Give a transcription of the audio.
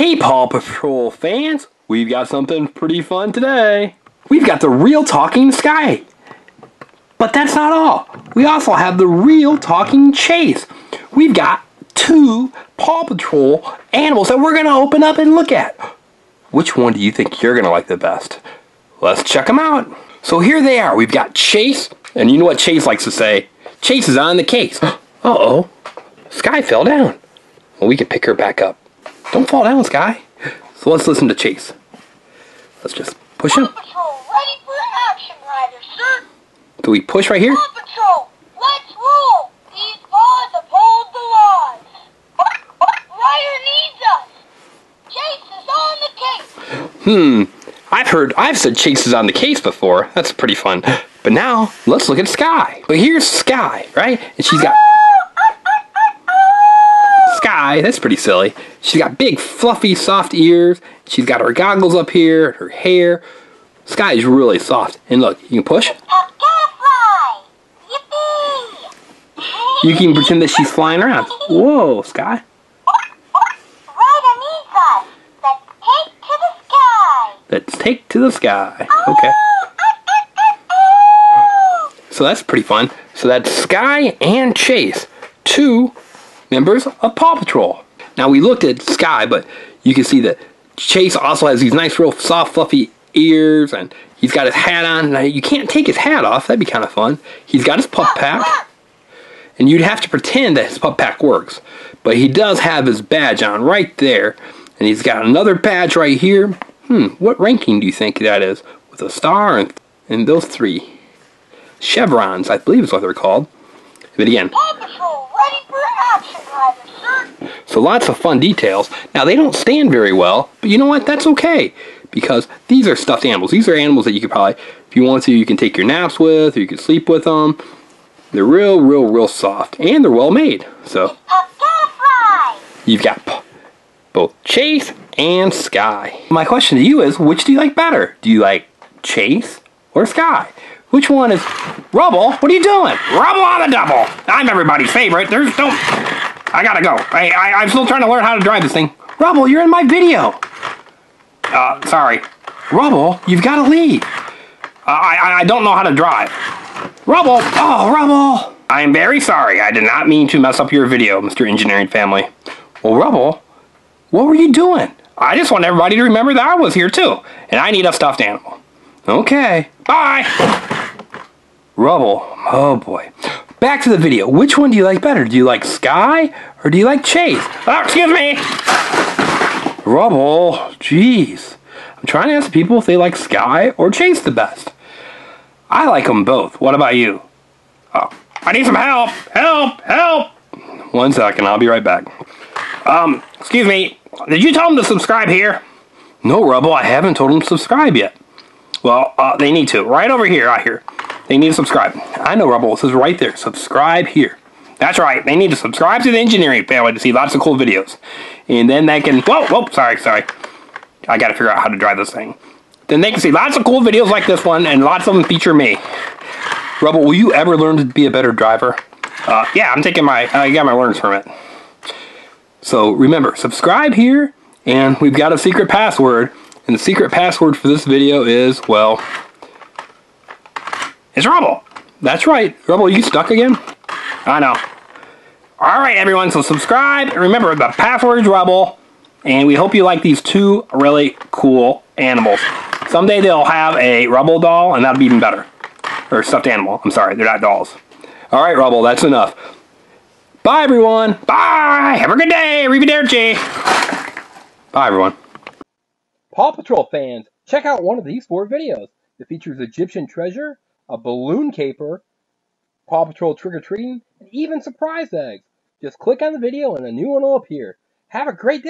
Hey, Paw Patrol fans, we've got something pretty fun today. We've got the real talking Skye. But that's not all. We also have the real talking Chase. We've got two Paw Patrol animals that we're going to open up and look at. Which one do you think you're going to like the best? Let's check them out. So here they are. We've got Chase, and you know what Chase likes to say? Chase is on the case. Uh-oh. Skye fell down. Well, we can pick her back up. Don't fall down, Skye. So let's listen to Chase. Let's just push him. Paw Patrol, ready for action, Ryder, sir. Do we push right here? Paw Patrol, let's roll. These paws uphold the laws. Ryder needs us. Chase is on the case. Hmm. I've heard, I've said Chase is on the case before. That's pretty fun. But now, let's look at Skye. But here's Skye, right? And she's got Skye. That's pretty silly. She's got big, fluffy, soft ears. She's got her goggles up here, her hair. Skye is really soft. And look, you can push. A fly. Yippee. You can pretend that she's flying around. Whoa, Skye. Ryder. Let's take to the sky. Let's take to the sky. Okay. Oh! So that's pretty fun. So that's Skye and Chase, two members of Paw Patrol. Now we looked at Skye, but you can see that Chase also has these nice, real soft, fluffy ears, and he's got his hat on. Now you can't take his hat off. That'd be kind of fun. He's got his pup pack, and you'd have to pretend that his pup pack works. But he does have his badge on right there, and he's got another badge right here. Hmm, what ranking do you think that is? With a star and, and those three chevrons, I believe is what they're called. But again, so lots of fun details. Now they don't stand very well, but you know what? That's okay because these are stuffed animals. These are animals that you could probably, if you want to, you can take your naps with, or you can sleep with them. They're real, real, real soft, and they're well made. So you've got both Chase and Skye. My question to you is, which do you like better? Do you like Chase or Skye? Which one is Rubble? What are you doing? Rubble on the double. I'm everybody's favorite. There's don't. I gotta go. I, I I'm still trying to learn how to drive this thing. Rubble, you're in my video. Uh, sorry. Rubble, you've got to leave. Uh, I I I don't know how to drive. Rubble. Oh, Rubble. I am very sorry. I did not mean to mess up your video, Mr. Engineering Family. Well, Rubble, what were you doing? I just want everybody to remember that I was here too, and I need a stuffed animal. Okay, bye. Rubble, oh boy. Back to the video. Which one do you like better? Do you like Skye or do you like Chase? Oh, excuse me. Rubble, jeez. I'm trying to ask people if they like Skye or Chase the best. I like them both. What about you? Oh, I need some help. Help, help. One second, I'll be right back. Um, excuse me. Did you tell them to subscribe here? No, Rubble, I haven't told them to subscribe yet. Well, uh, they need to. Right over here, out here. They need to subscribe. I know, Rubble. It says right there. Subscribe here. That's right. They need to subscribe to the engineering family to see lots of cool videos. And then they can... Whoa, whoa, sorry, sorry. I gotta figure out how to drive this thing. Then they can see lots of cool videos like this one, and lots of them feature me. Rubble, will you ever learn to be a better driver? Uh, yeah, I'm taking my... I got my learner's permit. So remember, subscribe here, and we've got a secret password. And the secret password for this video is, well, it's Rubble. That's right. Rubble, you stuck again? I know. Alright, everyone, so subscribe. And remember, the password is Rubble. And we hope you like these two really cool animals. Someday they'll have a Rubble doll, and that'll be even better. Or stuffed animal. I'm sorry, they're not dolls. Alright, Rubble, that's enough. Bye, everyone. Bye. Have a good day. Arrivederci. Bye, everyone. Paw Patrol fans, check out one of these four videos. It features Egyptian treasure, a balloon caper, Paw Patrol trick-or-treating, and even surprise eggs. Just click on the video and a new one will appear. Have a great day.